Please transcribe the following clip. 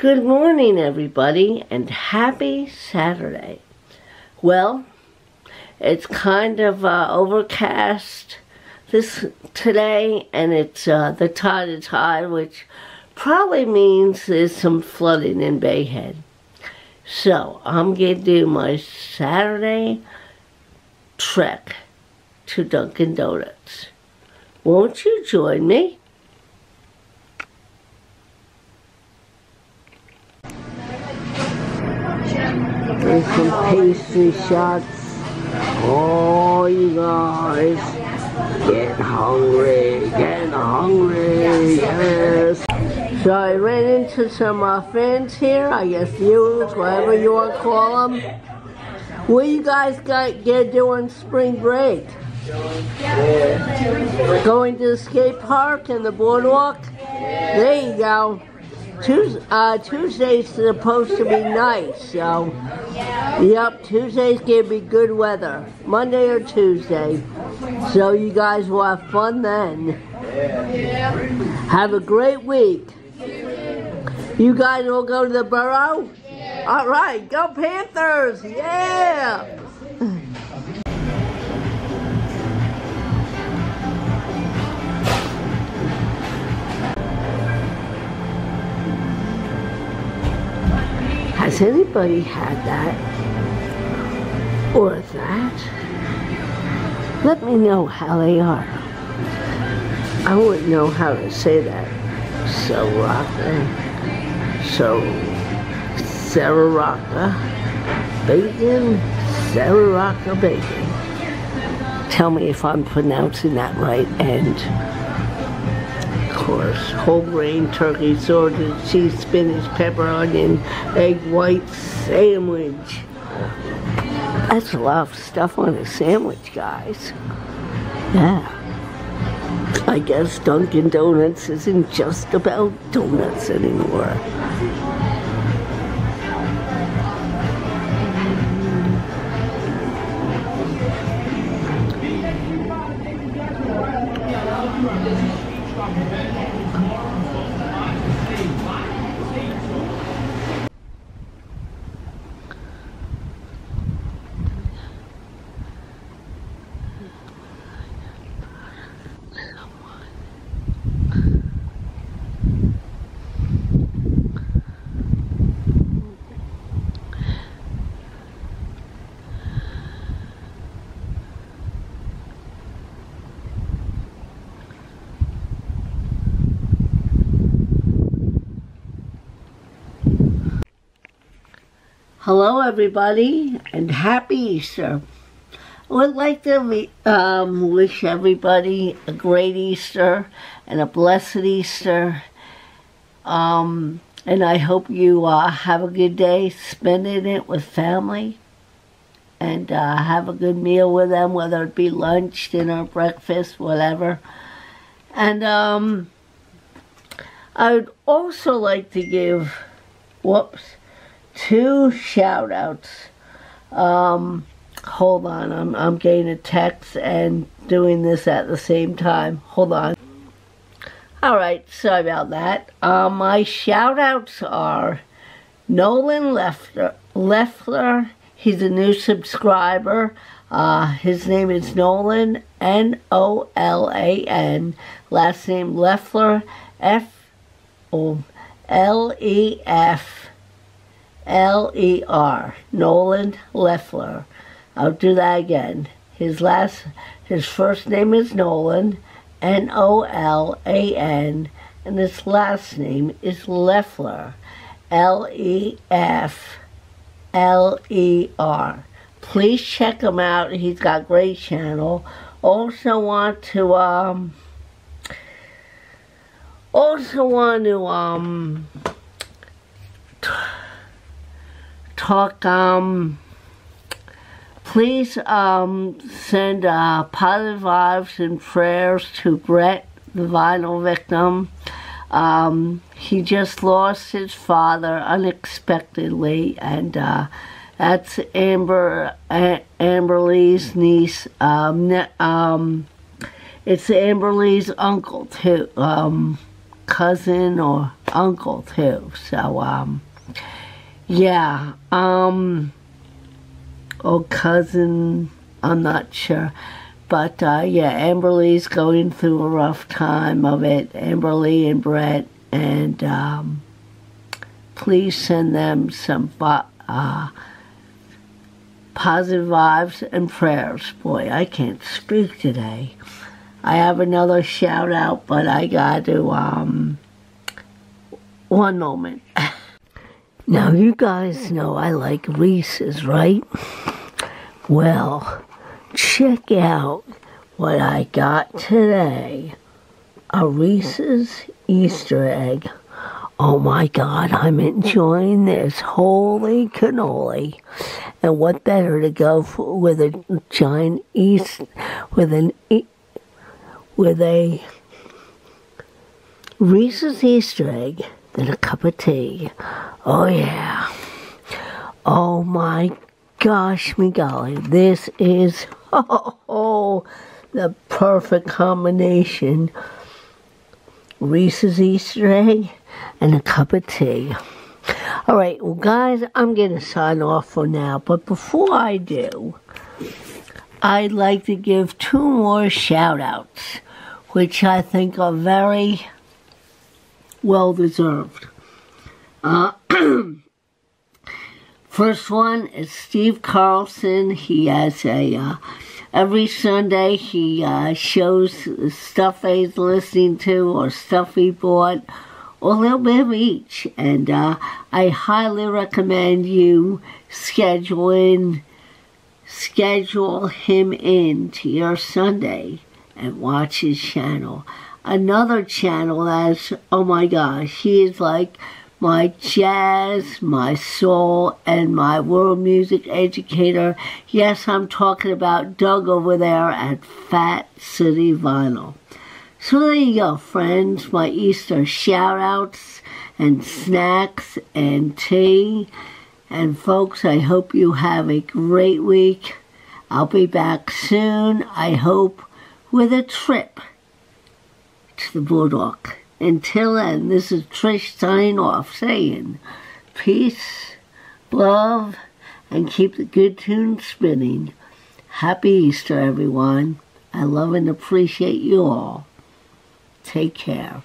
Good morning, everybody, and happy Saturday. Well, it's kind of uh, overcast this today, and it's uh, the tide is high, which probably means there's some flooding in Bay Head. So I'm to do my Saturday trek to Dunkin' Donuts. Won't you join me? There's some pastry shots. Oh, you guys, get hungry, get hungry, yes. So I ran into some uh, friends here, I guess viewers, whatever you want to call them. What you guys got get doing spring break? Going to the skate park and the boardwalk? There you go. Tuesday, uh, Tuesday's supposed to be nice, so yep, Tuesday's gonna be good weather. Monday or Tuesday. So you guys will have fun then. Have a great week. You guys will go to the borough? All right, go Panthers! Yeah! Anybody had that? Or that? Let me know how they are. I wouldn't know how to say that. So rocka. So Sarah Rocca. Bacon. Sarah Rocca bacon. Tell me if I'm pronouncing that right and course. Whole grain, turkey, sausage, cheese, spinach, pepper, onion, egg white sandwich. That's a lot of stuff on a sandwich, guys. Yeah. I guess Dunkin' Donuts isn't just about donuts anymore. Hello, everybody, and happy Easter. I would like to um, wish everybody a great Easter and a blessed Easter. Um, and I hope you uh, have a good day spending it with family and uh, have a good meal with them, whether it be lunch, dinner, breakfast, whatever. And um, I would also like to give, whoops, two shout outs. Um, hold on, I'm, I'm getting a text and doing this at the same time. Hold on. Alright, sorry about that. Uh, my shout outs are Nolan Leffler. Leffler, he's a new subscriber. Uh, his name is Nolan, N-O-L-A-N. Last name Leffler, F-O-L-E-F. L-E-R, Nolan Leffler. I'll do that again. His last, his first name is Nolan, N-O-L-A-N, and his last name is Leffler, L-E-F-L-E-R. Please check him out. He's got great channel. Also want to, um, also want to, um, talk, um, please um, send uh, positive vibes and prayers to Brett, the vinyl victim. Um, he just lost his father unexpectedly, and uh, that's Amber Amber Lee's niece. Um, um, it's Amber Lee's uncle too, um, cousin or uncle too. So, um, yeah, um, or cousin, I'm not sure. But uh, yeah, Amberly's going through a rough time of it. Amberly and Brett, and um, please send them some uh, positive vibes and prayers. Boy, I can't speak today. I have another shout out, but I got to um, one moment. Now you guys know I like Reese's, right? Well check out what I got today. A Reese's Easter egg. Oh my God, I'm enjoying this. Holy cannoli. And what better to go for, with a giant East, with an, with a Reese's Easter egg than a cup of tea. Oh yeah. Oh my gosh, me golly, this is oh, the perfect combination. Reese's Easter egg and a cup of tea. All right, well, guys, I'm going to sign off for now. But before I do, I'd like to give two more shout outs, which I think are very well deserved. Uh, First one is Steve Carlson. He has a, uh, every Sunday he uh, shows stuff he's listening to or stuff he bought, or a little bit of each. And uh, I highly recommend you scheduling, schedule him in to your Sunday and watch his channel. Another channel that's, oh my gosh, he is like my jazz, my soul, and my world music educator. Yes, I'm talking about Doug over there at Fat City Vinyl. So there you go, friends. My Easter shout outs and snacks and tea. And folks, I hope you have a great week. I'll be back soon, I hope, with a trip the Boardwalk. Until then, this is Trish signing off saying peace, love, and keep the good tunes spinning. Happy Easter, everyone. I love and appreciate you all. Take care.